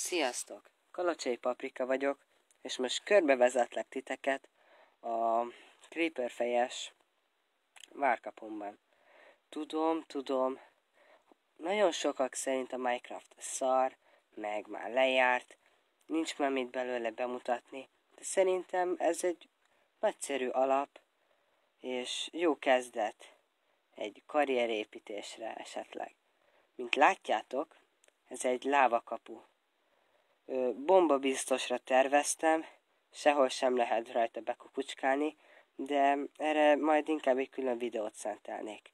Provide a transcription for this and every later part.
Sziasztok! Kalocsai Paprika vagyok, és most körbevezetlek titeket a Creeper fejes várkapomban. Tudom, tudom, nagyon sokak szerint a Minecraft szar, meg már lejárt, nincs már mit belőle bemutatni, de szerintem ez egy nagyszerű alap, és jó kezdet egy karrierépítésre esetleg. Mint látjátok, ez egy lávakapu bomba biztosra terveztem, sehol sem lehet rajta bekukucskálni, de erre majd inkább egy külön videót szentelnék.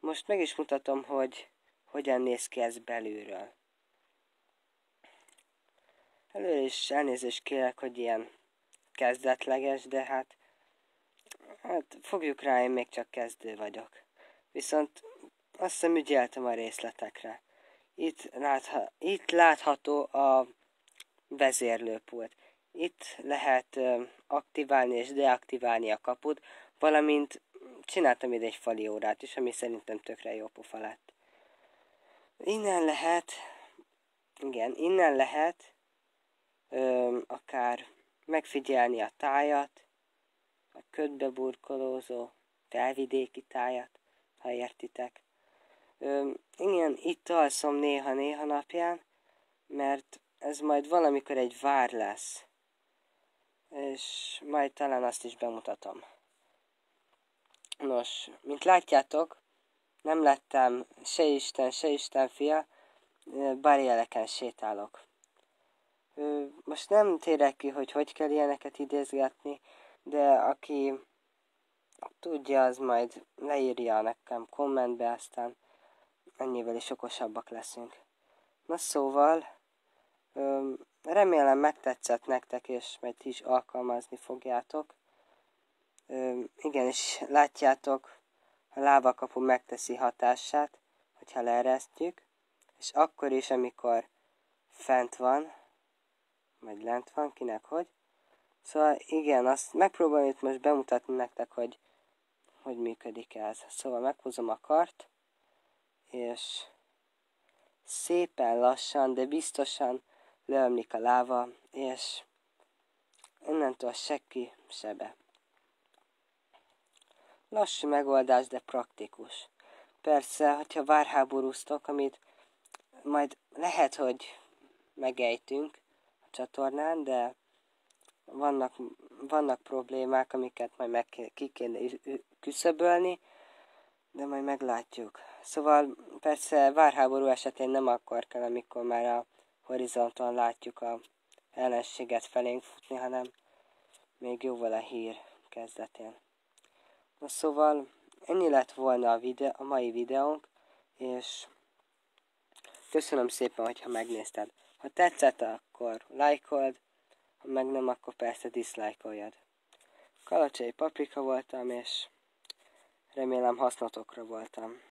Most meg is mutatom, hogy hogyan néz ki ez belülről. Előre is elnézést kérek, hogy ilyen kezdetleges, de hát, hát fogjuk rá, én még csak kezdő vagyok. Viszont azt hiszem ügyeltem a részletekre. Itt, látha, itt látható a vezérlőpult. Itt lehet aktiválni és deaktiválni a kaput, valamint csináltam ide egy fali órát is, ami szerintem tökre jó pofa lett. Innen lehet, igen, innen lehet ö, akár megfigyelni a tájat, a ködbe burkolózó felvidéki tájat, ha értitek. Ö, igen, itt alszom néha-néha napján, mert ez majd valamikor egy vár lesz. És majd talán azt is bemutatom. Nos, mint látjátok, nem lettem se Isten, se Isten fia, barjeleken sétálok. Most nem térek ki, hogy hogy kell ilyeneket idézgetni, de aki tudja, az majd leírja nekem kommentbe, aztán ennyivel is okosabbak leszünk. Na szóval, remélem megtetszett nektek, és majd is alkalmazni fogjátok. Igen, és látjátok, a lávakapu megteszi hatását, hogyha leeresztjük, és akkor is, amikor fent van, vagy lent van, kinek hogy. Szóval igen, azt megpróbálom itt most bemutatni nektek, hogy hogy működik ez. Szóval meghúzom a kart, és szépen lassan, de biztosan leömlik a láva, és innentől se ki, se be. Lassú megoldás, de praktikus. Persze, hogyha várháborúztok, amit majd lehet, hogy megejtünk a csatornán, de vannak, vannak problémák, amiket majd meg ki kéne küszöbölni, de majd meglátjuk. Szóval persze várháború esetén nem akkor kell, amikor már a horizonton látjuk a ellenséget felénk futni, hanem még jóval a hír kezdetén. Na szóval ennyi lett volna a, videó, a mai videónk, és köszönöm szépen, hogyha megnézted. Ha tetszett, akkor lájkold, ha meg nem, akkor persze diszlájkoljad. Kalacsai Paprika voltam, és remélem hasznotokra voltam.